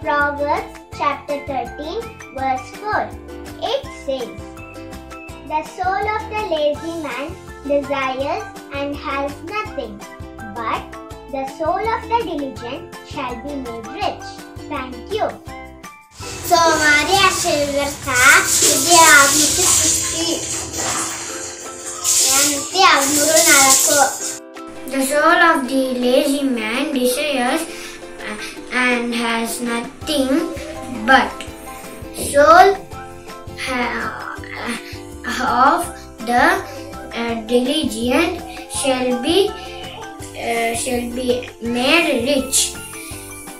Proverbs chapter 13 verse 4. It says, The soul of the lazy man desires and has nothing, but the soul of the diligent shall be made rich. Thank you. So, हमारी आशीर्वाद था यदि आपने सृष्टि The soul of the lazy man desires and has nothing but soul of the uh, diligent shall be uh, shall be made rich.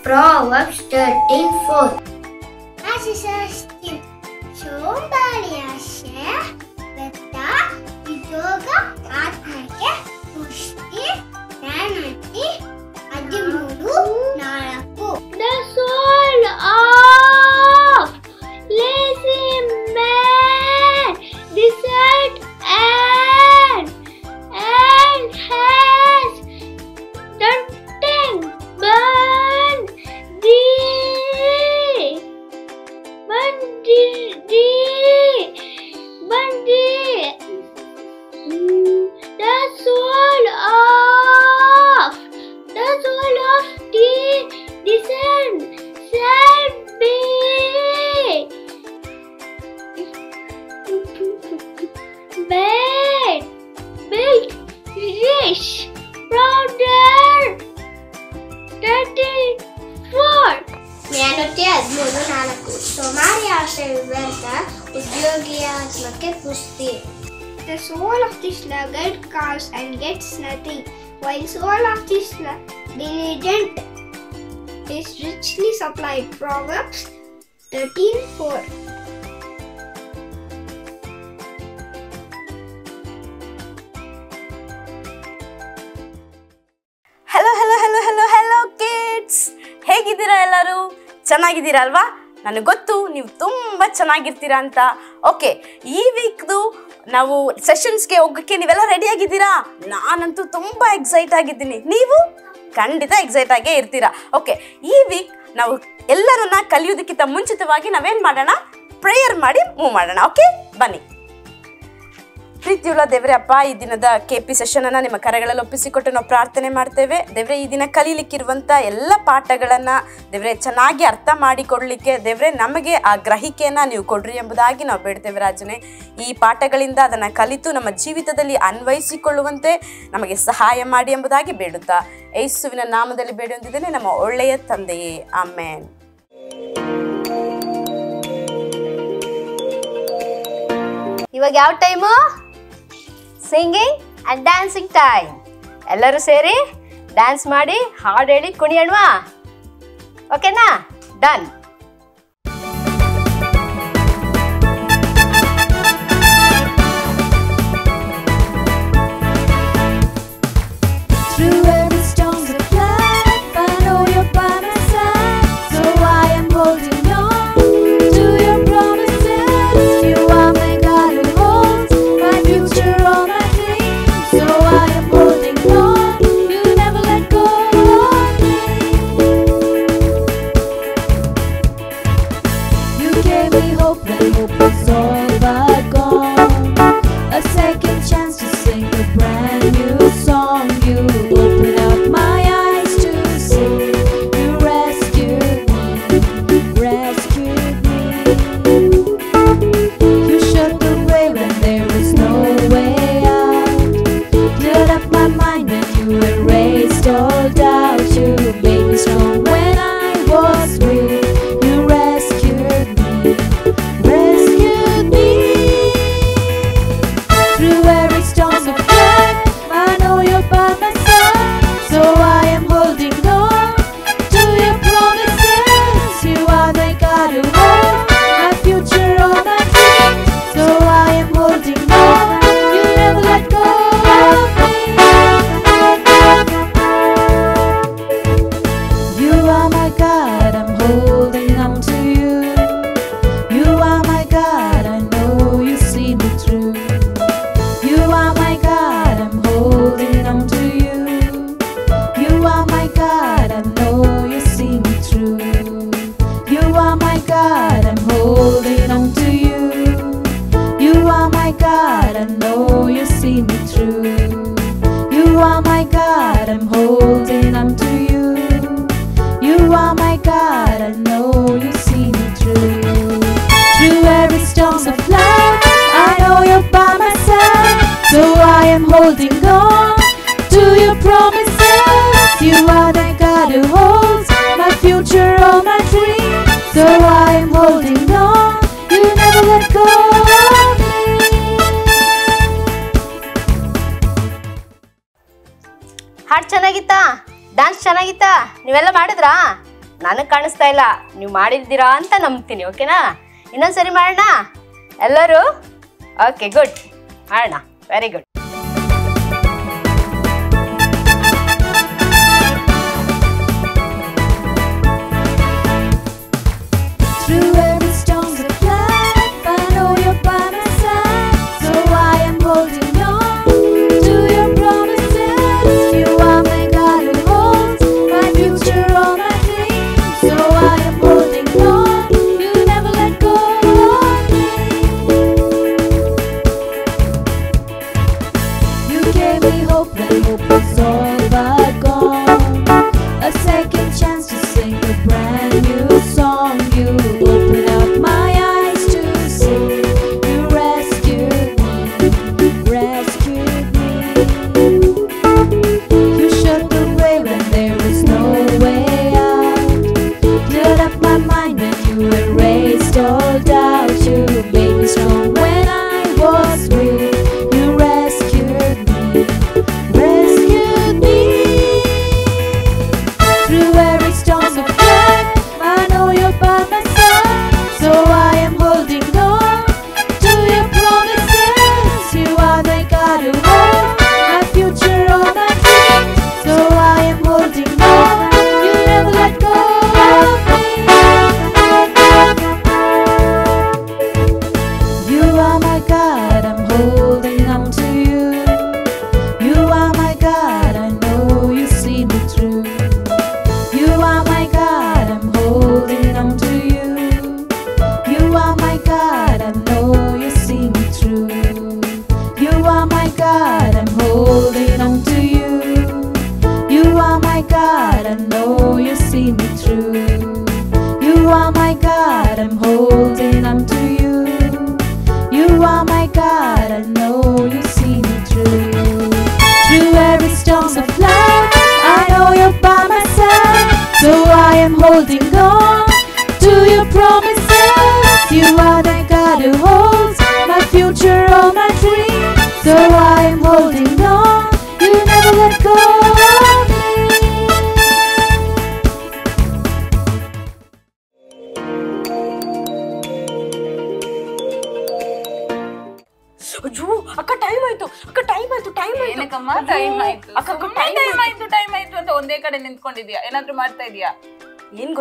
Proverbs 13:4. ആശിസിൻ സോംബാളിയാശയ the soul of supplied. Proverbs 13:4. Hello hello hello hello hello kids ಹೇಗಿದ್ದೀರಾ ಎಲ್ಲರೂ? ಚೆನ್ನಾಗಿದ್ದೀರಾ ಅಲ್ವಾ? ನನಗೆ ಗೊತ್ತು ನೀವು ತುಂಬ ಚೆನ್ನಾಗಿರ್ತೀರಾ ಅಂತ. ಓಕೆ ಈ ವೀಕ್ದು ನಾವು ಸೆಷನ್ಸ್ಗೆ ಹೋಗೋಕ್ಕೆ ನೀವೆಲ್ಲ ರೆಡಿ ಆಗಿದ್ದೀರಾ? ನಾನಂತೂ ತುಂಬ ಎಕ್ಸೈಟ್ ಆಗಿದ್ದೀನಿ. ನೀವು? ಖಂಡಿತ ಎಕ್ಸೈಟ್ ಆಗೇ ಇರ್ತೀರಾ. ಓಕೆ ಈ ವೀಕ್ ನಾವು ಎಲ್ಲರನ್ನ ಕಲಿಯೋದಕ್ಕಿಂತ ಮುಂಚಿತವಾಗಿ ನಾವೇನು ಮಾಡೋಣ? ಪ್ರೇಯರ್ ಮಾಡಿ ಮೂವ್ ಮಾಡೋಣ ಓಕೆ ಬನ್ನಿ. ಪ್ರೀತಿಯುಳ್ಳ ದೇವ್ರೆ ಅಪ್ಪ, ಈ ದಿನದ ಕೆ ಪಿ ಸೆಷನ್ ಅನ್ನ ನಿಮ್ಮ ಕರೆಗಳಲ್ಲಿ ಒಪ್ಪಿಸಿಕೊಟ್ಟು ನಾವು ಪ್ರಾರ್ಥನೆ ಮಾಡ್ತೇವೆ. ದೇವ್ರೆ, ಈ ದಿನ ಕಲೀಲಿಕ್ಕಿರುವಂಥ ಎಲ್ಲ ಪಾಠಗಳನ್ನ ದೇವ್ರೆ ಚೆನ್ನಾಗಿ ಅರ್ಥ ಮಾಡಿಕೊಡ್ಲಿಕ್ಕೆ ದೇವ್ರೆ ನಮಗೆ ಆ ಗ್ರಹಿಕೆಯನ್ನ ನೀವು ಕೊಡ್ರಿ ಎಂಬುದಾಗಿ ನಾವು ಬೇಡ್ತೇವೆ ರಾಜನೇ. ಈ ಪಾಠಗಳಿಂದ ಅದನ್ನ ಕಲಿತು ನಮ್ಮ ಜೀವಿತದಲ್ಲಿ ಅನ್ವಯಿಸಿಕೊಳ್ಳುವಂತೆ ನಮಗೆ ಸಹಾಯ ಮಾಡಿ ಎಂಬುದಾಗಿ ಬೇಡುತ್ತಾ ಯೇಸುವಿನ ನಾಮದಲ್ಲಿ ಬೇಡುವಂತಿದ್ದೇನೆ ನಮ್ಮ ಒಳ್ಳೆಯ ತಂದೆಯೇ, ಆಮೇನ್. ಇವಾಗ ಯಾವ time singing and dancing time ಎಲ್ಲರೂ ಸೇರಿ ಡ್ಯಾನ್ಸ್ ಮಾಡಿ ಹಾಡು ಹೇಳಿ ಕುಣಿಯೋಣವಾ ಓಕೆನಾ ಡನ್ ahora. ಡ್ಯಾನ್ಸ್ ಚೆನ್ನಾಗಿತ್ತಾ? ನೀವೆಲ್ಲ ಮಾಡಿದ್ರಾ? ನನಗೆ ಕಾಣಿಸ್ತಾ ಇಲ್ಲ. ನೀವು ಮಾಡಿದ್ದೀರಾ ಅಂತ ನಂಬ್ತೀನಿ, ಓಕೆನಾ? ಇನ್ನೊಂದ್ಸರಿ ಮಾಡೋಣ? ಎಲ್ಲರೂ? Okay, good. ಮಾಡೋಣ. ವೆರಿ ಗುಡ್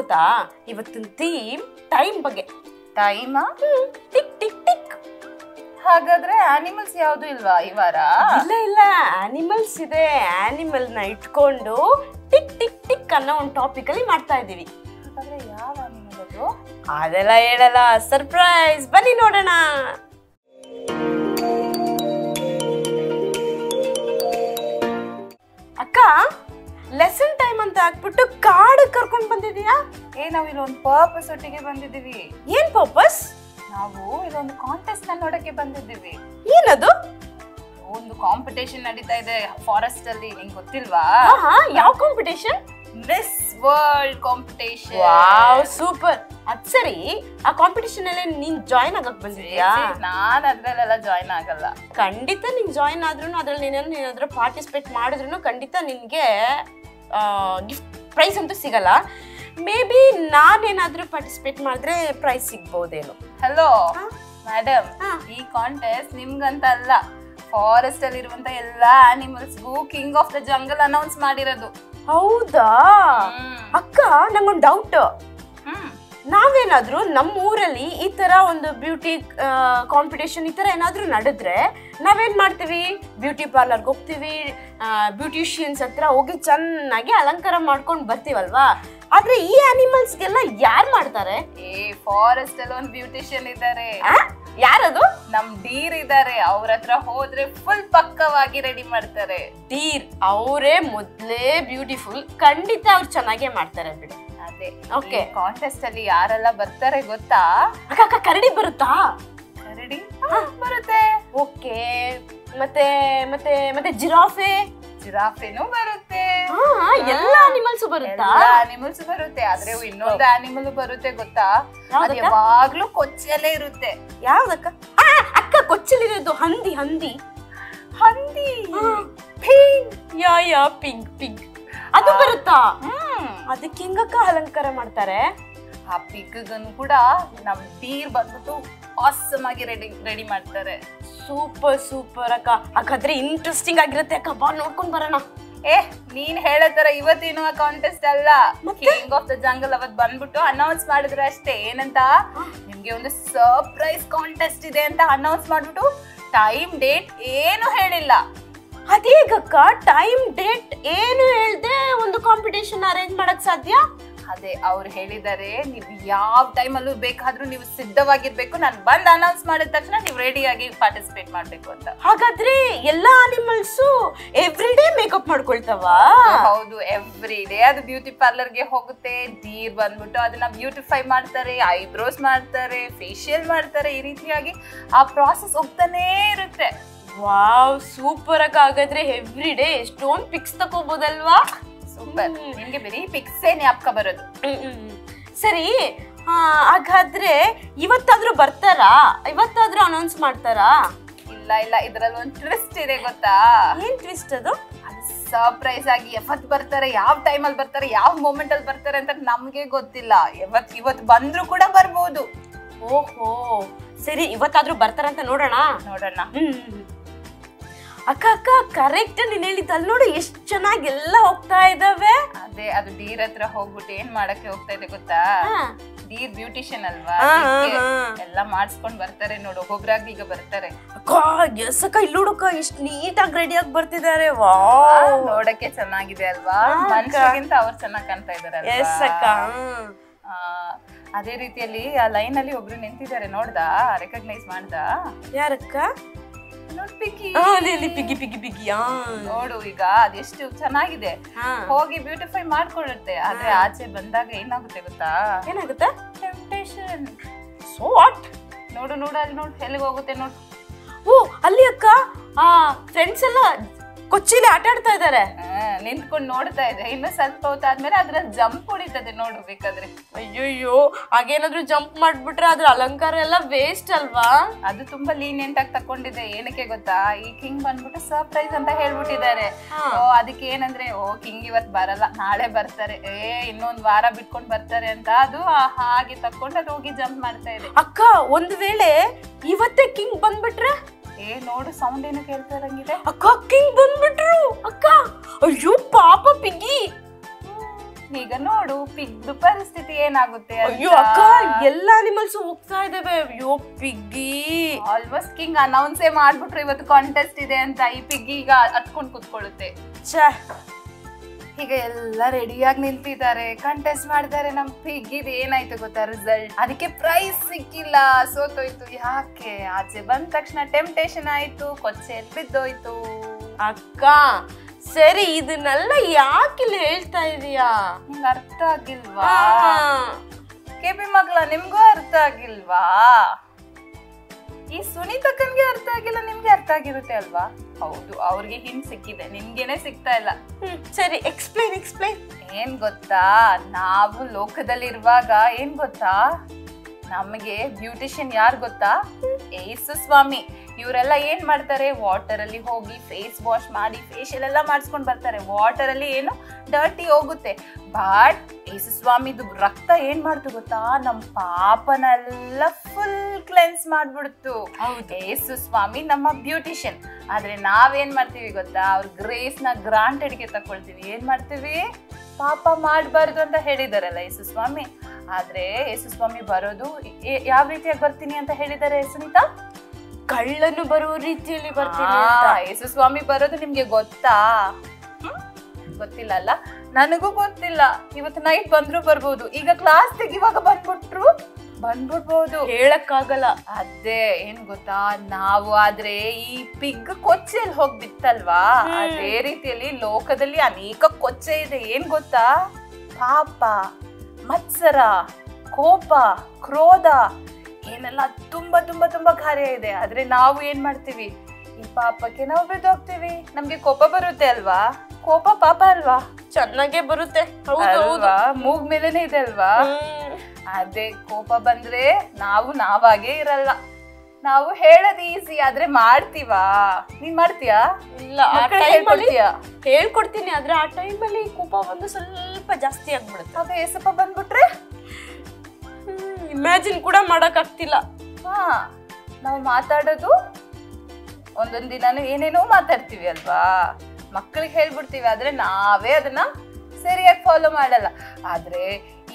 ಗೊತ್ತಾ ಇವತ್ತಿನ ಥೀಮ್ ಟೈಮ್ ಬಗ್ಗೆ. ಟೈಮ್ ಟಿಕ್ ಟಿಕ್ ಟಿಕ್ ಹಾಗಾದ್ರೆ ಆನಿಮಲ್ಸ್ ಯಾವುದು ಇಲ್ವಾ ಈ ವಾರ? ಇಲ್ಲ ಇಲ್ಲ. ಆನಿಮಲ್ಸ್ ಇದೆ. ಆನಿಮಲ್ನ ಇಟ್ಕೊಂಡು ಟಿಕ್ ಟಿಕ್ ಟಿಕ್ ಅನ್ನೋ ಒಂದು ಟಾಪಿಕ್ ಅಲ್ಲಿ ಮಾಡ್ತಾ ಯಾವ ಆನಿಮಲ್ ಅದು? ಅದೆಲ್ಲ ಹೇಳಲ್ಲ. ಸರ್ಪ್ರೈಸ್ ಬನ್ನಿ ನೋಡೋಣ. ಅಕ್ಕ ಲೆಸನ್ ಟೈಮ್ ಅಂತ ಹಾಕ್ಬಿಟ್ಟು ಕಾಡು ಕರ್ಕೊಂಡು ಬಂದಿದ್ದೀಯಾ? ಏ ನಾವು ಇಲ್ಲೊಂದು ಪರ್ಪಸ್ ಒಟ್ಟಿಗೆ ಬಂದಿದ್ದೀವಿ. ಏನ್ ಪರ್ಪಸ್ ನಾವು ಇಲ್ಲೊಂದು ಕಾಂಟೆಸ್ಟ್ನ ನೋಡಕ್ಕೆ ಬಂದಿದ್ದೀವಿ. ಏನದು? ಒಂದು ಕಾಂಪಿಟೇಷನ್ ನಡೀತಾ ಇದೆ ಫಾರೆಸ್ಟ್ ಅಲ್ಲಿ ನಿಂಗೆ ಗೊತ್ತಿಲ್ವಾ? ಯಾವ competition Miss World competition wow super ಅದ್ ಸರಿ. ಆ ಕಾಂಪಿಟೇಷನ್ ಅಲ್ಲಿ ನೀನ್ ಜಾಯಿನ್ ಆಗಕ್ ಬಂದಿದ್ಯಾ ನಾನ್ ಅದ್ರಲ್ಲೆಲ್ಲ ಜಾಯ್ನ್ ಆಗಲ್ಲ. ಖಂಡಿತ ನೀನ್ ಜಾಯ್ನ್ ಆದ್ರೂ ಅದ್ರಲ್ಲಿ ನೀನೇನು ಏನಾದ್ರೂ ಪಾರ್ಟಿಸಿಪೇಟ್ ಮಾಡಿದ್ರು ಖಂಡಿತ ನಿನ್ಗೆ ಗಿಫ್ಟ್ ಪ್ರೈಸ್ ಅಂತೂ ಸಿಗಲ್ಲ. ಮೇ ಬಿ ನಾನೇನಾದ್ರೂ ಪಾರ್ಟಿಸಿಪೇಟ್ ಮಾಡಿದ್ರೆ ಪ್ರೈಸ್ ಸಿಗ್ಬೋದೇನೋ. Hello madam. ಈ ಕಾಂಟೆಸ್ಟ್ ನಿಮ್ಗಂತ ಅಲ್ಲ ಫಾರೆಸ್ಟ್ ಅಲ್ಲಿ ಇರುವಂತ ಎಲ್ಲಾ ಆನಿಮಲ್ಸ್ಗೂ king of the jungle announce ಮಾಡಿರೋದು. ಹೌದಾ. ಅಕ್ಕ ನಂಗೊಂದು ಡೌಟ್ ನಾವೇನಾದ್ರೂ ನಮ್ಮ ಊರಲ್ಲಿ ಈ ತರ ಒಂದು ಬ್ಯೂಟಿ ಕಾಂಪಿಟೇಷನ್ ಈ ಥರ ಏನಾದರೂ ನಡೆದ್ರೆ ನಾವೇನ್ ಮಾಡ್ತೀವಿ? ಬ್ಯೂಟಿ ಪಾರ್ಲರ್ಗೆ ಹೋಗ್ತೀವಿ ಬ್ಯೂಟಿಷಿಯನ್ಸ್ ಹತ್ರ ಹೋಗಿ ಚೆನ್ನಾಗಿ ಅಲಂಕಾರ ಮಾಡ್ಕೊಂಡು ಬರ್ತೀವಲ್ವಾ? ಆದ್ರೆ ಈ ಅನಿಮಲ್ಸ್ಗೆಲ್ಲ ಯಾರು ಮಾಡ್ತಾರೆ? ಏ ಫಾರೆಸ್ಟ್ ಅಲ್ಲಿ ಒಂದು ಬ್ಯೂಟಿಷಿಯನ್ ಇದ್ದಾರೆ? ಯಾರದು? ನಮ್ ಡೀರ್ ಇದ್ದಾರೆ ಅವ್ರ ಹತ್ರ ಹೋದ್ರೆ ಫುಲ್ ಪಕ್ಕವಾಗಿ ರೆಡಿ ಮಾಡ್ತಾರೆ. ಡೀರ್ ಅವರೇ ಮೊದ್ಲೇ ಬ್ಯೂಟಿಫುಲ್. ಖಂಡಿತ ಅವ್ರು ಚೆನ್ನಾಗೇ ಮಾಡ್ತಾರೆ ಬಿಡಿ. ಅದೇ ಓಕೆ ಕಾಂಟೆಸ್ಟ್ ಅಲ್ಲಿ ಯಾರೆಲ್ಲ ಬರ್ತಾರೆ ಗೊತ್ತಾ? ಅಕ್ಕ ಅಕ್ಕ ಕರಡಿ ಬರುತ್ತಾ? ಕರಡಿ? ಬರುತ್ತೆ. ಓಕೆ ಮತ್ತೆ ಮತ್ತೆ ಮತ್ತೆ ಜಿರಾಫೆ? ಜಿರಾಫೆನೂ ಬರುತ್ತೆ. ಎಲ್ಲ ಅನಿಮಲ್ಸ್ ಬರುತ್ತಾ? ಅನಿಮಲ್ಸ್ ಬರುತ್ತೆ. ಆದ್ರೆ ಇನ್ನೊಂದು ಅನಿಮಲ್ ಬರುತ್ತೆ ಗೊತ್ತಾ? ಅದು? ಯಾವಾಗ್ಲೂ ಕೊಚ್ಚಿಯಲ್ಲೇ ಇರುತ್ತೆ. ಯಾವ್ದಕ್ಕ ಅಕ್ಕ? ಕೊಚ್ಚಲಿರೋದು ಹಂದಿ ಹಂದಿ. ಹಂದಿ. Pink ya ya pink pink ಅದು ಬರುತ್ತಾ? ಹ್ಮ್. ಅದಕ್ಕೆ ಹೆಂಗಕ್ಕ ಅಲಂಕಾರ ಮಾಡ್ತಾರೆ. ಆ ಪಿಗ್ಗನ್ನು ಕೂಡ ನಮ್ಮ ಟೀರ್ ಬಂದ್ಬಿಟ್ಟು ಆಸಮ್ ಆಗಿ ರೆಡಿ ರೆಡಿ ಮಾಡ್ತಾರೆ. ಸೂಪರ್ ಸೂಪರ್ ಅಕ್ಕ. ಹಾಗಾದ್ರೆ ಇಂಟ್ರೆಸ್ಟಿಂಗ್ ಆಗಿರುತ್ತೆ ಅಕ್ಕ. ಬಾ ನೋಡ್ಕೊಂಡ್ ಬರೋಣ. ಏ ನೀನ್ ಹೇಳೋ ತರ ಇವತ್ತೇನು ಆ ಕಾಂಟೆಸ್ಟ್ ಅಲ್ಲ. ಕಿಂಗ್ ಆಫ್ ದ ಜಂಗಲ್ ಅವತ್ ಬಂದ್ಬಿಟ್ಟು ಅನೌನ್ಸ್ ಮಾಡಿದ್ರೆ ಅಷ್ಟೇ. ಏನಂತ? ನಿಮ್ಗೆ ಒಂದು ಸರ್ಪ್ರೈಸ್ ಕಾಂಟೆಸ್ಟ್ ಇದೆ ಅಂತ ಅನೌನ್ಸ್ ಮಾಡ್ಬಿಟ್ಟು ಟೈಮ್ ಡೇಟ್ ಏನು ಹೇಳಿಲ್ಲ. ಅದೇಗಕ್ಕ ಟೈಮ್ ಡೇಟ್ ಏನು ಹೇಳ್ದೆ ಒಂದು ಕಾಂಪಿಟೇಷನ್ ಅರೇಂಜ್ ಮಾಡಕ್ ಸಾಧ್ಯ? ಅದೇ ಅವ್ರು ಹೇಳಿದ್ದಾರೆ ನೀವು ಯಾವ ಟೈಮಲ್ಲೂ ಬೇಕಾದ್ರೂ ನೀವು ಸಿದ್ಧವಾಗಿರ್ಬೇಕು. ನಾನು ಬಂದು ಅನೌನ್ಸ್ ಮಾಡಿದ ತಕ್ಷಣ ನೀವು ರೆಡಿಯಾಗಿ ಪಾರ್ಟಿಸಿಪೇಟ್ ಮಾಡಬೇಕು ಅಂತ. ಹಾಗಾದ್ರೆ ಎಲ್ಲಾ ಅನಿಮಲ್ಸು ಎವ್ರಿ ಡೇ ಮೇಕಪ್ ಮಾಡ್ಕೊಳ್ತಾವ? ಹೌದು ಎವ್ರಿ ಡೇ ಅದು ಬ್ಯೂಟಿ ಪಾರ್ಲರ್ಗೆ ಹೋಗುತ್ತೆ ಡೀರ್ ಬಂದ್ಬಿಟ್ಟು ಅದನ್ನ ಬ್ಯೂಟಿಫೈ ಮಾಡ್ತಾರೆ ಐಬ್ರೋಸ್ ಮಾಡ್ತಾರೆ ಫೇಶಿಯಲ್ ಮಾಡ್ತಾರೆ ಈ ರೀತಿಯಾಗಿ ಆ ಪ್ರಾಸೆಸ್ ಹೋಗ್ತಾನೇ ಇರುತ್ತೆ. ವಾವ್ ಸೂಪರ್ ಆಗಿ ಹಾಗಾದ್ರೆ ಎವ್ರಿ ಡೇ ಎಷ್ಟೊಂದ್ ಪಿಕ್ಸ್ ತಗೋಬೋದಲ್ವಾ? ಸೂಪರ್ ನಿಮಗೆ ಬರೀ ಪಿಕ್ಸೇ ಜ್ಞಾಪಕ ಬರೋದು. ಸರಿ ಹಾಗಾದ್ರೆ ಇವತ್ತಾದ್ರೂ ಬರ್ತಾರಾ? ಇವತ್ತಾದ್ರೂ ಅನೌನ್ಸ್ ಮಾಡ್ತಾರಾ? ಇಲ್ಲ ಇಲ್ಲ. ಇದ್ರಲ್ಲಿ ಒಂದು ಟ್ವಿಸ್ಟ್ ಇದೆ ಗೊತ್ತಾ? ಏನ್ ಟ್ವಿಸ್ಟ್ ಅದು? ಸರ್ಪ್ರೈಸ್ ಆಗಿ ಯಾವತ್ ಬರ್ತಾರೆ ಯಾವ ಟೈಮಲ್ಲಿ ಬರ್ತಾರೆ ಯಾವ ಮೂಮೆಂಟ್ ಅಲ್ಲಿ ಬರ್ತಾರೆ ಅಂತ ನಮ್ಗೆ ಗೊತ್ತಿಲ್ಲ. ಯಾವತ್ ಇವತ್ತು ಬಂದ್ರು ಕೂಡ ಬರ್ಬೋದು. ಓಹೋ. ಸರಿ ಇವತ್ತಾದ್ರೂ ಬರ್ತಾರಂತ ನೋಡೋಣ? ನೋಡೋಣ. ಹ್ಮ್. ಅಕ್ಕ ಅಕ್ಕ ಕರೆಕ್ಟ್ ನೀನ್ ಹೇಳಿದ್ದು ಅಲ್ಲಿ ನೋಡು ಎಷ್ಟ್ ಚೆನ್ನಾಗಿ ಎಲ್ಲ ಹೋಗ್ತಾ ಇದಾವೆ. ಅದೇ ಅದು ಡೀರ್ ಹತ್ರ ಹೋಗ್ಬಿಟ್ಟು ಏನ್ ಮಾಡಕ್ಕೆ ಹೋಗ್ತಾ ಇದೆ ಗೊತ್ತಾ. ಡೀರ್ ಬ್ಯೂಟಿಷಿಯನ್ ಅಲ್ವಾ? ಎಲ್ಲ ಮಾಡಿಸ್ಕೊಂಡ್ ಬರ್ತಾರೆ ನೋಡು ಒಬ್ಬೊಬ್ರಾಗಿ ಈಗ ಬರ್ತಾರೆ. ಅಕ್ಕ ಎಸ್ ಅಕ್ಕ ಇಲ್ಲಿ ನೋಡಕ್ಕ ಎಷ್ಟು ನೀಟಾಗಿ ರೆಡಿ ಆಗಿ ಬರ್ತಿದ್ದಾರೆ ವಾ ನೋಡಕ್ಕೆ ಚೆನ್ನಾಗಿದೆ ಅಲ್ವಾ. ಮನುಷ್ಯಗಿಂತ ಅವ್ರು ಚೆನ್ನಾಗ್ ಕಾಣ್ತಾ ಇದಾರೆ ಎಸ್ ಅಕ್ಕ. ಹ್ಮ್. ಅದೇ ರೀತಿಯಲ್ಲಿ ಆ ಲೈನ್ ಅಲ್ಲಿ ಒಬ್ರು ನಿಂತಿದ್ದಾರೆ ನೋಡ್ದಾ? ರೆಕಗ್ನೈಸ್ ಮಾಡ್ದಾ? ಯಾರಕ್ಕ? ಪಿಗಿ ಪಿಗಿ ಪಿಗಿ. ನೋಡು ಈಗ ಅದೆಷ್ಟು ಚೆನ್ನಾಗಿದೆ. ಹೋಗಿ ಬ್ಯೂಟಿಫೈ ಮಾಡ್ಕೊಳ್ಳುತ್ತೆ. ಆದ್ರೆ ಆಚೆ ಬಂದಾಗ ಏನಾಗುತ್ತೆ ಗೊತ್ತಾ? ಏನಾಗುತ್ತೆ? ಟೆಂಪ್ಟೇಷನ್ ಸೊ ವಾಟ್ ನೋಡು ನೋಡು ಅಲ್ಲಿ ನೋಡು. ಎಲ್ಲಿಗೆ ಹೋಗುತ್ತೆ ನೋಡು. ಓ ಅಲ್ಲಿ ಅಕ್ಕ ಆ ಫ್ರೆಂಡ್ಸ್ ಎಲ್ಲ ಕೊಚ್ಚಿಲಿ ಆಟ ಆಡ್ತಾ ಇದಾರೆ ನಿಂತ್ಕೊಂಡು ನೋಡ್ತಾ ಇದೆ ಇನ್ನು ಸ್ವಲ್ಪ ಹೊತ್ತಾದ್ಮೇಲೆ ಅದ್ರ ಜಂಪ್ ಹೊಡಿತದೆ ನೋಡು ಬೇಕಾದ್ರೆ. ಅಯ್ಯಯ್ಯೋ ಹಾಗೇನಾದ್ರೂ ಜಂಪ್ ಮಾಡ್ಬಿಟ್ರೆ ಅದ್ರ ಅಲಂಕಾರ ಎಲ್ಲ ವೇಸ್ಟ್ ಅಲ್ವಾ? ಅದು ತುಂಬಾ ಲೀನಿಯಂಟ್ ಆಗಿ ತಕೊಂಡಿದೆ ಏನಕ್ಕೆ ಗೊತ್ತಾ? ಈ ಕಿಂಗ್ ಬಂದ್ಬಿಟ್ಟು ಸರ್ಪ್ರೈಸ್ ಅಂತ ಹೇಳ್ಬಿಟ್ಟಿದ್ದಾರೆ. ಅದಕ್ಕೆ ಏನಂದ್ರೆ ಓ ಕಿಂಗ್ ಇವತ್ ಬರಲ್ಲ. ನಾಳೆ ಬರ್ತಾರೆ. ಏ ಇನ್ನೊಂದ್ ವಾರ ಬಿಟ್ಕೊಂಡ್ ಬರ್ತಾರೆ ಅಂತ ಅದು ಹಾಗೆ ತಕೊಂಡು ಅದು ಹೋಗಿ ಜಂಪ್ ಮಾಡ್ತಾ ಇದೆ. ಅಕ್ಕ ಒಂದ್ ವೇಳೆ ಇವತ್ತೇ ಕಿಂಗ್ ಬಂದ್ಬಿಟ್ರೆ ಏ ನೋಡು ಸೌಂಡ್ ಏನು ಕೇಳ್ತಾ ಇರಂಗಿದೆ. ಅಕ್ಕ ಕಿಂಗ್ ಬಂದ್ಬಿಟ್ರು. ಅಕ್ಕ ಅಯ್ಯೋ ಪಾಪ ಪಿಗ್ಗಿ. ಈಗ ನೋಡು ಪಿಗ್ದು ಪರಿಸ್ಥಿತಿ ಏನಾಗುತ್ತೆ ಅಯ್ಯೋ ಅಕ್ಕ ಎಲ್ಲ ಅನಿಮಲ್ಸ್ ಹೋಗ್ತಾ ಇದಾವೆ. ಅಯ್ಯೋ ಪಿಗ್ಗಿ. ಆಲ್ಮೋಸ್ಟ್ ಕಿಂಗ್ ಅನೌನ್ಸೇ ಮಾಡ್ಬಿಟ್ರು ಇವತ್ತು ಕಾಂಟೆಸ್ಟ್ ಇದೆ ಅಂತ ಈ ಪಿಗ್ಗಿ ಈಗ ಹತ್ಕೊಂಡು ಕುತ್ಕೊಳ್ಳುತ್ತೆ. ಛೇ ಈಗ ಎಲ್ಲ ರೆಡಿಯಾಗಿ ನಿಂತಿದ್ದಾರೆ. ಕಂಟೆಸ್ಟ್ ಮಾಡಿದ್ದಾರೆ ನಮ್ ಪಿಗ್ ಇದು ಏನಾಯ್ತು ಗೊತ್ತಾ ರಿಸಲ್ಟ್ ಅದಕ್ಕೆ ಪ್ರೈಸ್ ಸಿಕ್ಕಿಲ್ಲ. ಸೋತೋಯ್ತು ಯಾಕೆ? ಆಚೆ ಬಂದ ತಕ್ಷಣ ಟೆಂಪ್ಟೇಷನ್ ಆಯ್ತು. ಕೊಚ್ಚೆ ಬಿದ್ದೋಯ್ತು ಅಕ್ಕ ಸರಿ ಇದನ್ನೆಲ್ಲ ಯಾಕಿಲ್ಲಿ ಹೇಳ್ತಾ ಇದೀಯಾ? ನಿಂಗೆ ಅರ್ಥ ಆಗಿಲ್ವಾ? ಕೆ ಕೆಪಿ ಮಗ್ಳ ನಿಮ್ಗೂ ಅರ್ಥ ಆಗಿಲ್ವಾ? ಈ ಸುನೀತಕ್ಕನ್ಗೆ ಅರ್ಥ ಆಗಿಲ್ಲ ನಿಮ್ಗೆ ಅರ್ಥ ಆಗಿರುತ್ತೆ ಅಲ್ವಾ? ಹೌದು ಅವ್ರಿಗೆ ಹಿಂದ್ ಸಿಕ್ಕಿದೆ ನಿಮ್ಗೆನೆ ಸಿಗ್ತಾ ಇಲ್ಲ. ಹ್ಮ್, ಸರಿ ಎಕ್ಸ್ಪ್ಲೈನ್ ಎಕ್ಸ್ಪ್ಲೈನ್ ಏನ್ ಗೊತ್ತಾ? ನಾವು ಲೋಕದಲ್ಲಿರುವಾಗ ಏನ್ ಗೊತ್ತಾ? ನಮಗೆ ಬ್ಯೂಟಿಷಿಯನ್ ಯಾರು ಗೊತ್ತಾ? ಏಸು ಸ್ವಾಮಿ ಇವರೆಲ್ಲ ಏನ್ ಮಾಡ್ತಾರೆ? ವಾಟರ್ ಅಲ್ಲಿ ಹೋಗಿ ಫೇಸ್ ವಾಶ್ ಮಾಡಿ ಫೇಶಿಯಲ್ ಎಲ್ಲ ಮಾಡಿಸ್ಕೊಂಡು ಬರ್ತಾರೆ. ವಾಟರ್ ಅಲ್ಲಿ ಏನು ಡರ್ಟಿ ಹೋಗುತ್ತೆ. ಬಟ್ ಯೇಸು ಸ್ವಾಮಿದು ರಕ್ತ ಏನ್ ಮಾಡ್ತು ಗೊತ್ತಾ? ನಮ್ಮ ಪಾಪನೆಲ್ಲ ಫುಲ್ ಕ್ಲೆನ್ಸ್ ಮಾಡ್ಬಿಡ್ತು. ಯೇಸು ಸ್ವಾಮಿ ನಮ್ಮ ಬ್ಯೂಟಿಷಿಯನ್ ಆದ್ರೆ ನಾವೇನ್ ಮಾಡ್ತೀವಿ ಗೊತ್ತಾ? ಅವ್ರ ಗ್ರೇಸ್ನ ಗ್ರಾಂಟೆಡ್ಗೆ ತಕೊಳ್ತೀವಿ. ಏನ್ ಮಾಡ್ತೀವಿ? ಪಾಪ ಮಾಡಬಾರ್ದು ಅಂತ ಹೇಳಿದಾರಲ್ಲ ಯೇಸು ಸ್ವಾಮಿ ಆದ್ರೆ ಯೇಸು ಸ್ವಾಮಿ ಬರೋದು ಯಾವ ರೀತಿಯಾಗಿ ಬರ್ತೀನಿ ಅಂತ ಹೇಳಿದ್ದಾರೆ ಸುನೀತಾ ಕಳ್ಳನು ಬರುವ ರೀತಿಯಲ್ಲಿ ಬರ್ತೀನಿ ಯೇಸು ಸ್ವಾಮಿ ಬರೋದು ನಿಮ್ಗೆ ಗೊತ್ತಾ? ಗೊತ್ತಿಲ್ಲ ಅಲ್ಲ? ನನಗೂ ಗೊತ್ತಿಲ್ಲ. ಇವತ್ತು ನೈಟ್ ಬಂದ್ರು ಬರ್ಬೋದು. ಈಗ ಕ್ಲಾಸ್ ತೆಗಿವಾಗ ಬಂದ್ಬಿಟ್ರು? ಬಂದ್ಬಿಡ್ಬೋದು. ಹೇಳಕ್ಕಾಗಲ್ಲ. ಅದೇ ಏನ್ ಗೊತ್ತಾ? ನಾವು ಆದ್ರೆ ಈ ಪಿಗ್ ಕೊಚ್ಚೆಯಲ್ಲಿ ಹೋಗಿ ಬಿತ್ತಲ್ವಾ ಅದೇ ರೀತಿಯಲ್ಲಿ ಲೋಕದಲ್ಲಿ ಅನೇಕ ಕೊಚ್ಚೆ ಇದೆ. ಏನ್ ಗೊತ್ತಾ? ಪಾಪ ಮತ್ಸರ ಕೋಪ ಕ್ರೋಧ ಏನೆಲ್ಲ ತುಂಬಾ ತುಂಬಾ ತುಂಬಾ ಕಾರ್ಯ ಇದೆ. ಆದ್ರೆ ನಾವು ಏನ್ ಮಾಡ್ತೀವಿ? ಈ ಪಾಪಕ್ಕೆ ನಾವು ಬಿದ್ದೋಗ್ತೀವಿ. ನಮ್ಗೆ ಕೋಪ ಬರುತ್ತೆ ಅಲ್ವಾ? ಕೋಪ ಪಾಪ ಅಲ್ವಾ? ಚೆನ್ನಾಗೆ ಬರುತ್ತೆ. ಮೂಗ್ ಮೇಲೆನೆ ಇದೆ ಅಲ್ವಾ? ಅದೇ ಕೋಪ ಬಂದ್ರೆ ನಾವು ನಾವಾಗೇ ಇರಲ್ಲ. ನಾವು ಹೇಳೋದು ಈಸಿ ಆದ್ರೆ ಮಾಡ್ತೀವಾ? ನೀನ್ ಮಾಡ್ತೀಯಾ? ಇಲ್ಲ? ಹೇಳ್ಕೊಡ್ತೀನಿ ಆದ್ರೆ ಆ ಟೈಮಲ್ಲಿ ಕೋಪ ಬಂದು ಸ್ವಲ್ಪ ಜಾಸ್ತಿ ಆಗ್ಬಿಡುತ್ತೆ. ಅದೇ ಸ್ವಲ್ಪ ಬಂದ್ಬಿಟ್ರೆ ಇಮ್ಯಾಜಿನ್ ಕೂಡ ಮಾಡಕ್ ಆಗ್ತಿಲ್ಲ ಹಾ ನಾವು ಮಾತಾಡೋದು ಒಂದೊಂದು ದಿನಾನು ಏನೇನೋ ಮಾತಾಡ್ತೀವಿ ಅಲ್ವಾ? ಮಕ್ಕಳಿಗೆ ಹೇಳ್ಬಿಡ್ತೀವಿ ಆದ್ರೆ ನಾವೇ ಅದನ್ನ ಸರಿಯಾಗಿ ಫಾಲೋ ಮಾಡಲ್ಲ. ಆದ್ರೆ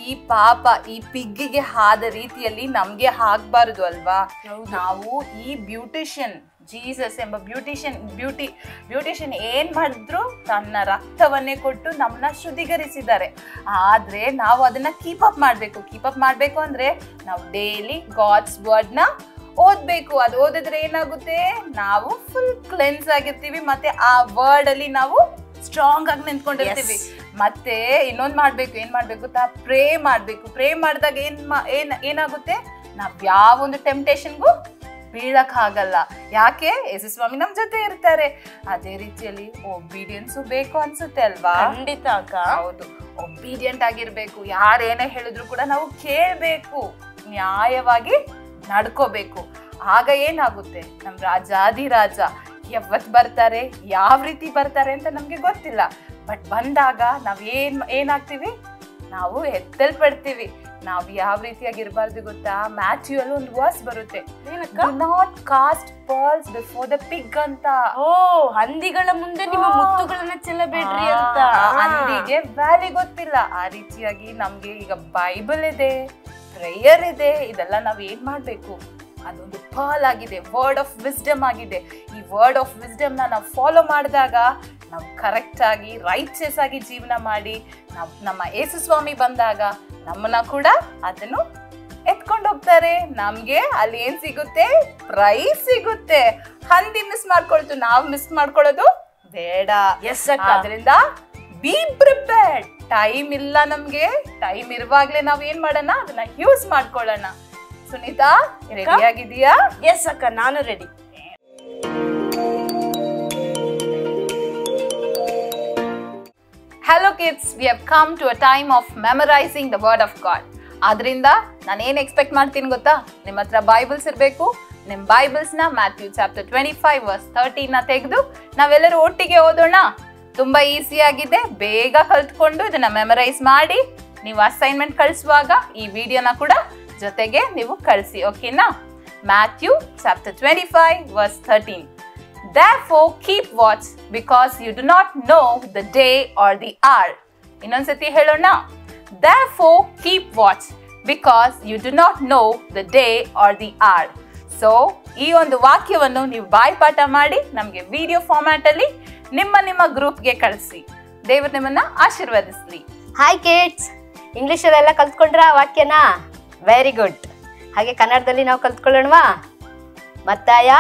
ಈ ಪಾಪ ಈ ಪಿಗ್ಗಿಗೆ ಆದ ರೀತಿಯಲ್ಲಿ ನಮ್ಗೆ ಆಗ್ಬಾರ್ದು ಅಲ್ವಾ? ನಾವು ಈ ಬ್ಯೂಟಿಷಿಯನ್ ಜೀಸಸ್ ಎಂಬ ಬ್ಯೂಟಿಷಿಯನ್ ಬ್ಯೂಟಿ ಬ್ಯೂಟಿಷಿಯನ್ ಏನ್ ಮಾಡಿದ್ರು ತನ್ನ ರಕ್ತವನ್ನೇ ಕೊಟ್ಟು ನಮ್ಮನ್ನ ಶುದ್ಧೀಕರಿಸಿದ್ದಾರೆ. ಆದ್ರೆ ನಾವು ಅದನ್ನ ಕೀಪ್ ಅಪ್ ಮಾಡ್ಬೇಕು. ಕೀಪ್ ಅಪ್ ಮಾಡ್ಬೇಕು ಅಂದ್ರೆ ನಾವು ಡೈಲಿ ಗಾಡ್ಸ್ ವರ್ಡ್ನ ಓದ್ಬೇಕು. ಅದು ಓದಿದ್ರೆ ಏನಾಗುತ್ತೆ? ನಾವು ಫುಲ್ ಕ್ಲೆನ್ಸ್ ಆಗಿರ್ತೀವಿ. ಮತ್ತೆ ಆ ವರ್ಡ್ ಅಲ್ಲಿ ನಾವು ಸ್ಟ್ರಾಂಗ್ ಆಗಿ ನಿಂತ್ಕೊಂಡಿರ್ತೀವಿ. ಮತ್ತೆ ಇನ್ನೊಂದು ಮಾಡ್ಬೇಕು. ಏನ್ ಮಾಡ್ಬೇಕು ತಾ ಪ್ರೇ ಮಾಡ್ಬೇಕು. ಪ್ರೇ ಮಾಡಿದಾಗ ಏನ್ ಏನ್ ಏನಾಗುತ್ತೆ? ನಾವ್ ಯಾವ ಒಂದು ಟೆಂಪ್ಟೇಷನ್ಗೂ ಬೀಳಕ್ ಆಗಲ್ಲ ಯಾಕೆ ಯೇಸು ಸ್ವಾಮಿ ನಮ್ ಜೊತೆ ಇರ್ತಾರೆ. ಅದೇ ರೀತಿಯಲ್ಲಿ ಒಬೀಡಿಯನ್ಸ್ ಬೇಕು ಅನ್ಸುತ್ತೆ ಅಲ್ವಾ? ಖಂಡಿತ ಅಕ್ಕ. ಹೌದು. ಒಬೀಡಿಯಂಟ್ ಆಗಿರ್ಬೇಕು. ಯಾರೇನೇ ಹೇಳಿದ್ರು ಕೂಡ ನಾವು ಕೇಳಬೇಕು. ನ್ಯಾಯವಾಗಿ ನಡ್ಕೋಬೇಕು. ಆಗ ಏನಾಗುತ್ತೆ? ನಮ್ ರಾಜಾದಿರಾಜ ಯಾವತ್ ಬರ್ತಾರೆ? ಯಾವ ರೀತಿ ಬರ್ತಾರೆ ಅಂತ ನಮ್ಗೆ ಗೊತ್ತಿಲ್ಲ. ಬಟ್ ಬಂದಾಗ ನಾವ್ ಏನ್ ಏನಾಗ್ತೀವಿ? ನಾವು ಎತ್ತಲ್ಪಡ್ತೀವಿ. ನಾವ್ ಯಾವ ರೀತಿಯಾಗಿ ಇರಬಾರ್ದು ಗೊತ್ತಾ? ಮ್ಯಾಥ್ಯೂ ಅಲ್ಲಿ ಒಂದು ವರ್ಸ್ ಬರುತ್ತೆ. Not cast pearls before the pig ಅಂತ. ಓ ಹಂದಿಗಳ ಮುಂದೆ ನಿಮ್ಮ. ಮುತ್ತುಗಳನ್ನ ಚೆಲ್ಲಬೇಡ್ರಿ ಅಂತ. ಹಂದಿಗೆ ವ್ಯಾಲಿ ಗೊತ್ತಿಲ್ಲ. ಆ ರೀತಿಯಾಗಿ ನಮ್ಗೆ ಈಗ ಬೈಬಲ್ ಇದೆ ಪ್ರೇಯರ್ ಇದೆ ಇದೆಲ್ಲ ನಾವ್ ಏನ್ ಮಾಡ್ಬೇಕು? ಅದೊಂದು ಪರ್ಲ್ ಆಗಿದೆ ವರ್ಡ್ ಆಫ್ ವಿಸ್ಡಮ್ ಆಗಿದೆ. ಈ ವರ್ಡ್ ಆಫ್ ವಿಸ್ಡಮ್ನ ನಾವು ಫಾಲೋ ಮಾಡಿದಾಗ ನಾವು ಕರೆಕ್ಟ್ ಆಗಿ ರೈಚಸ್ ಆಗಿ ಜೀವನ ಮಾಡಿ ನಾವು ನಮ್ಮ ಯೇಸುಸ್ವಾಮಿ ಬಂದಾಗ ನಮ್ಮನ್ನ ಕೂಡ ಅದನ್ನು ಎತ್ಕೊಂಡು ಹೋಗ್ತಾರೆ. ನಮ್ಗೆ ಅಲ್ಲಿ ಏನ್ ಸಿಗುತ್ತೆ? ಪ್ರೈಸ್ ಸಿಗುತ್ತೆ. ಹಂದಿ ಮಿಸ್ ಮಾಡ್ಕೊಳ್ತು ನಾವು ಮಿಸ್ ಮಾಡ್ಕೊಳ್ಳೋದು ಬೇಡ. ಎಸ್ ಅಕ್ಕ ಆದ್ರಿಂದ ಬಿ ಪ್ರಿಪೇರ್ಡ್ ಟೈಮ್ ಇಲ್ಲ ನಮ್ಗೆ. ಟೈಮ್ ಇರುವಾಗ್ಲೇ ನಾವ್ ಏನ್ ಮಾಡೋಣ? ಅದನ್ನ ಯೂಸ್ ಮಾಡ್ಕೊಳ್ಳೋಣ. ಸುನೀತಾ ರೆಡಿ ಆಗಿದೀಯಾ ಎಸ್ ಅಕ್ಕ ನಾನು ready kids we have come to a time of memorising the word of God ಆದ್ರಿಂದ ನಾನು ಏನು ಎಕ್ಸ್ಪೆಕ್ಟ್ ಮಾಡ್ತೀನಿ ಗೊತ್ತಾ? ನಿಮ್ಮ ಹತ್ರ ಬೈಬಲ್ಸ್ ಇರಬೇಕು. ನಿಮ್ಮ ಬೈಬಲ್ಸ್ನ Matthew chapter twenty five verse ತರ್ಟೀನ್ನ ತೆಗೆದು ನಾವೆಲ್ಲರೂ ಒಟ್ಟಿಗೆ ಓದೋಣ. ತುಂಬ ಈಸಿಯಾಗಿದೆ ಬೇಗ ಕಲ್ತ್ಕೊಂಡು ಇದನ್ನು ಮೆಮರೈಸ್ ಮಾಡಿ. ನೀವು ಅಸೈನ್ಮೆಂಟ್ ಕಳಿಸುವಾಗ ಈ ವಿಡಿಯೋನ ಕೂಡ ಜೊತೆಗೆ ನೀವು ಕಳಿಸಿ ಓಕೆನಾ Matthew chapter twenty five verse thirteen Therefore, keep watch because you do not know the day or the hour. ಇನ್ನೊಂದ್ಸತಿ ಹೇಳೋಣ. Therefore, keep watch because you do not know the day or the hour. So ಈ ಒಂದು ವಾಕ್ಯವನ್ನು ನೀವು ಬಾಯ್ಪಾಠ ಮಾಡಿ ನಮಗೆ video format ಅಲ್ಲಿ ನಿಮ್ಮ ನಿಮ್ಮ ಗ್ರೂಪ್ಗೆ ಕಳಿಸಿ. ದೇವರು ನಿಮ್ಮನ್ನ ಆಶೀರ್ವದಿಸಲಿ. ಹಾಯ್ ಕಿಡ್ಸ್ ಇಂಗ್ಲೀಷಲ್ಲೆಲ್ಲ ಕಲ್ತ್ಕೊಂಡ್ರ ವಾಕ್ಯನ? ವೆರಿ ಗುಡ್ ಹಾಗೆ ಕನ್ನಡದಲ್ಲಿ ನಾವು ಕಲ್ತ್ಕೊಳ್ಳೋಣವಾ? ಮತ್ತಾಯ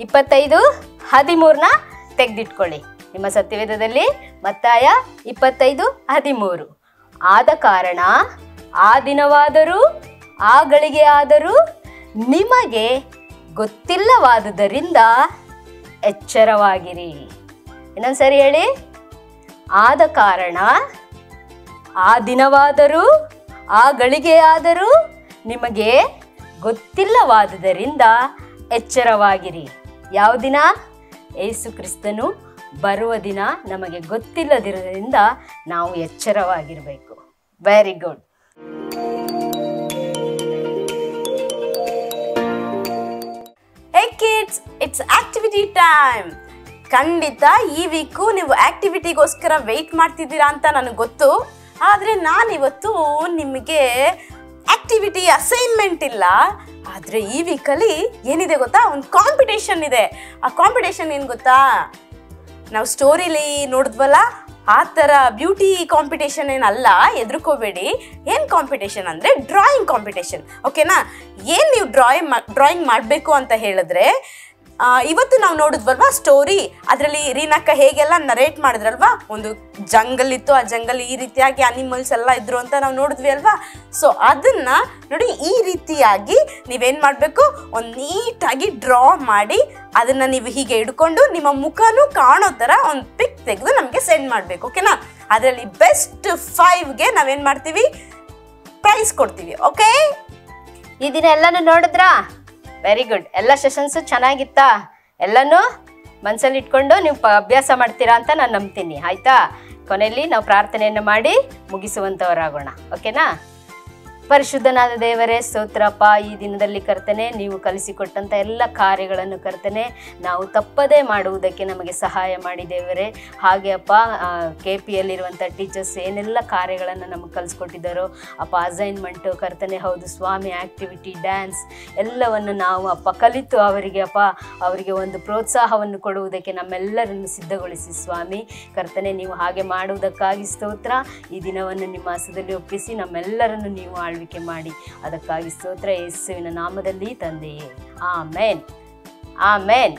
ಇಪ್ಪತ್ತೈದು? ಹದಿಮೂರನ್ನ ತೆಗೆದಿಟ್ಕೊಳ್ಳಿ. ನಿಮ್ಮ ಸತ್ಯವೇದದಲ್ಲಿ ಮತ್ತಾಯ ಇಪ್ಪತ್ತೈದು, ಹದಿಮೂರು. ಆದ ಕಾರಣ ಆ ದಿನವಾದರೂ, ಆ ಗಳಿಗೆ ಆದರೂ ನಿಮಗೆ ಗೊತ್ತಿಲ್ಲವಾದುದರಿಂದ ಎಚ್ಚರವಾಗಿರಿ. ಇನ್ನೊಂದು ಸರಿ ಹೇಳಿ. ಆದ ಕಾರಣ ಆ ದಿನವಾದರೂ, ಆ ಗಳಿಗೆಯಾದರೂ ನಿಮಗೆ ಗೊತ್ತಿಲ್ಲವಾದುದರಿಂದ ಎಚ್ಚರವಾಗಿರಿ. ಯಾವ ದಿನ? ಏಸು ಕ್ರಿಸ್ತನು ಬರುವ ದಿನ ನಮಗೆ ಗೊತ್ತಿಲ್ಲದಿರೋದ್ರಿಂದ ನಾವು ಎಚ್ಚರವಾಗಿರಬೇಕು. Very good kids it's activity time ಖಂಡಿತ ಈ ವೀಕು ನೀವು ಆಕ್ಟಿವಿಟಿಗೋಸ್ಕರ ವೆಯ್ಟ್ ಮಾಡ್ತಿದ್ದೀರಾ ಅಂತ ನನಗೆ ಗೊತ್ತು. ಆದರೆ ನಾನಿವತ್ತು ನಿಮಗೆ ಆಕ್ಟಿವಿಟಿ ಅಸೈನ್ಮೆಂಟ್ ಇಲ್ಲ. ಆದರೆ ಈ ವೀಕಲ್ಲಿ ಏನಿದೆ ಗೊತ್ತಾ? ಒಂದು ಕಾಂಪಿಟೇಷನ್ ಇದೆ. ಆ ಕಾಂಪಿಟೇಷನ್ ಏನು ಗೊತ್ತಾ? ನಾವು ಸ್ಟೋರಿಲಿ ನೋಡಿದ್ವಲ್ಲ? ಆ ಥರ ಬ್ಯೂಟಿ ಕಾಂಪಿಟೇಷನ್ ಏನಲ್ಲ ಎದುರ್ಕೋಬೇಡಿ. ಏನು ಕಾಂಪಿಟೇಷನ್ ಅಂದರೆ ಡ್ರಾಯಿಂಗ್ ಕಾಂಪಿಟೇಷನ್ ಓಕೆನಾ ಏನು ನೀವು ಡ್ರಾಯಿಂಗ್ ಡ್ರಾಯಿಂಗ್ ಮಾಡಬೇಕು ಅಂತ ಹೇಳಿದ್ರೆ ಇವತ್ತು ನಾವು ನೋಡಿದ್ವಲ್ವಾ ಸ್ಟೋರಿ ಅದರಲ್ಲಿ ರೀನಕ್ಕ ಹೇಗೆಲ್ಲ ನರೇಟ್ ಮಾಡಿದ್ರಲ್ವಾ? ಒಂದು ಜಂಗಲ್ ಇತ್ತು, ಆ ಜಂಗಲ್ ಈ ರೀತಿಯಾಗಿ ಅನಿಮಲ್ಸ್ ಎಲ್ಲ ಇದ್ರು ಅಂತ ನಾವು ನೋಡಿದ್ವಿ ಅಲ್ವಾ? ಸೊ ಅದನ್ನ ನೋಡಿ ಈ ರೀತಿಯಾಗಿ ನೀವೇನು ಮಾಡಬೇಕು? ಒಂದು ನೀಟಾಗಿ ಡ್ರಾ ಮಾಡಿ ಅದನ್ನ ನೀವು ಹೀಗೆ ಹಿಡ್ಕೊಂಡು ನಿಮ್ಮ ಮುಖನೂ ಕಾಣೋ ಥರ ಒಂದು ಪಿಕ್ ತೆಗೆದು ನಮಗೆ ಸೆಂಡ್ ಮಾಡಬೇಕು ಓಕೆನಾ ಅದರಲ್ಲಿ ಬೆಸ್ಟ್ ಫೈವ್ಗೆ ನಾವೇನು ಮಾಡ್ತೀವಿ? ಪ್ರೈಸ್ ಕೊಡ್ತೀವಿ ಓಕೆ ಈ ದಿನ ಎಲ್ಲನೂ ನೋಡಿದ್ರಾ? ವೆರಿ ಗುಡ್ ಎಲ್ಲ ಸೆಷನ್ಸು ಚೆನ್ನಾಗಿತ್ತಾ? ಎಲ್ಲನೂ ಮನಸ್ಸಲ್ಲಿ ಇಟ್ಕೊಂಡು ನೀವು ಅಭ್ಯಾಸ ಮಾಡ್ತೀರಾ ಅಂತ ನಾನು ನಂಬ್ತೀನಿ. ಆಯಿತಾ? ಕೊನೆಯಲ್ಲಿ ನಾವು ಪ್ರಾರ್ಥನೆಯನ್ನು ಮಾಡಿ ಮುಗಿಸುವಂಥವರಾಗೋಣ ಓಕೆನಾ? ಪರಿಶುದ್ಧನಾದ ದೇವರೇ, ಸ್ತೋತ್ರಪ್ಪ. ಈ ದಿನದಲ್ಲಿ ಕರ್ತನೆ, ನೀವು ಕಲಿಸಿಕೊಟ್ಟಂಥ ಎಲ್ಲ ಕಾರ್ಯಗಳನ್ನು ಕರ್ತನೆ, ನಾವು ತಪ್ಪದೇ ಮಾಡುವುದಕ್ಕೆ ನಮಗೆ ಸಹಾಯ ಮಾಡಿ ದೇವರೇ. ಹಾಗೆ ಅಪ್ಪ ಕೆ ಪಿ ಯಲ್ಲಿರುವಂಥ ಟೀಚರ್ಸ್ ಏನೆಲ್ಲ ಕಾರ್ಯಗಳನ್ನು ನಮಗೆ ಕಲಿಸ್ಕೊಟ್ಟಿದ್ದಾರೋ, ಅಪ್ಪ, ಅಸೈನ್ಮೆಂಟು, ಕರ್ತನೆ, ಹೌದು, ಸ್ವಾಮಿ ಆ್ಯಕ್ಟಿವಿಟಿ ಡ್ಯಾನ್ಸ್, ಎಲ್ಲವನ್ನು ನಾವು ಅಪ್ಪ ಕಲಿತು ಅವರಿಗೆ, ಅಪ್ಪ, ಅವರಿಗೆ ಒಂದು ಪ್ರೋತ್ಸಾಹವನ್ನು ಕೊಡುವುದಕ್ಕೆ ನಮ್ಮೆಲ್ಲರನ್ನು ಸಿದ್ಧಗೊಳಿಸಿ ಸ್ವಾಮಿ. ಕರ್ತನೆ, ನೀವು ಹಾಗೆ ಮಾಡುವುದಕ್ಕಾಗಿ ಸ್ತೋತ್ರ. ಈ ದಿನವನ್ನು ನಿಮ್ಮ ಹಸದಲ್ಲಿ ಒಪ್ಪಿಸಿ, ನಮ್ಮೆಲ್ಲರನ್ನು ನೀವು ಆಳ್ವಿಕೆ ಮಾಡಿ. ಅದಕ್ಕಾಗಿ ಸ್ತೋತ್ರ ಯೇಸುವಿನ ನಾಮದಲ್ಲಿ ತಂದೆಯೇ. ಆ ಆಮೇನ್.